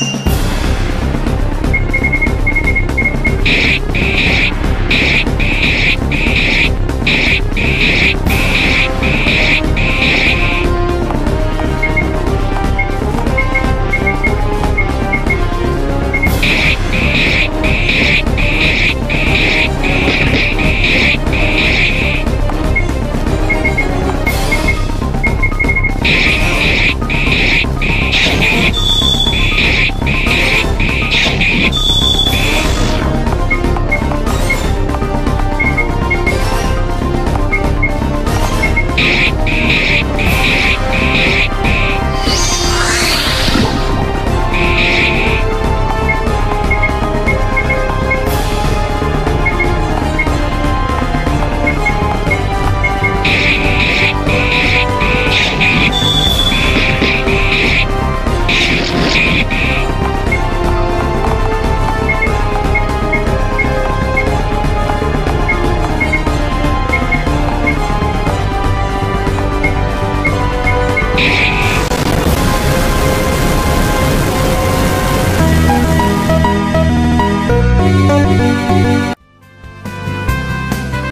Bye.